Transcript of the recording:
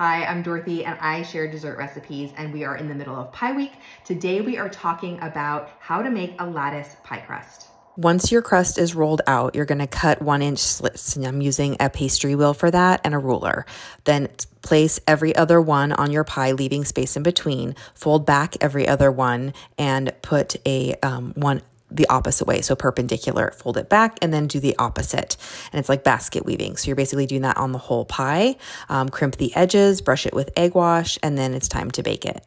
Hi, I'm Dorothy and I share dessert recipes and we are in the middle of Pie Week. Today we are talking about how to make a lattice pie crust. Once your crust is rolled out, you're going to cut one inch slits. And I'm using a pastry wheel for that and a ruler. Then place every other one on your pie, leaving space in between. Fold back every other one and put a um, one the opposite way. So perpendicular, fold it back and then do the opposite. And it's like basket weaving. So you're basically doing that on the whole pie. Um, crimp the edges, brush it with egg wash, and then it's time to bake it.